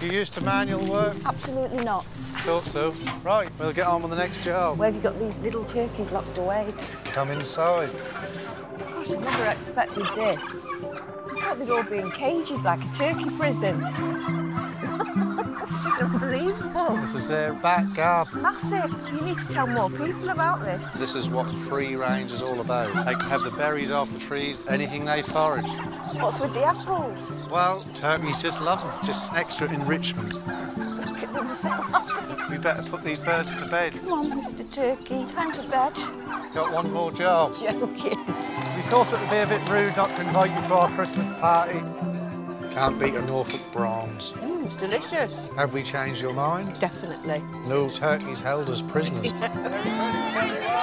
You used to manual work? Absolutely not. Thought so. Right, we'll get on with the next job. Where have you got these little turkeys locked away? Come inside. Gosh, I never expected this. I thought they'd all be in cages like a turkey prison. This is unbelievable. This is their back garden. Massive. You need to tell more people about this. This is what free range is all about. They can have the berries off the trees, anything they forage. What's with the apples? Well, turkeys just love them. Just extra enrichment. Look at them so happy. We better put these birds to bed. Come on, Mr. Turkey. Time for bed. Got one more job. Joking. We thought it would be a bit rude not to invite you to our Christmas party. Can't beat a Norfolk Bronze. Mm, it's delicious. Have we changed your mind? Definitely. No turkeys held as prisoners. Merry Christmas, everyone.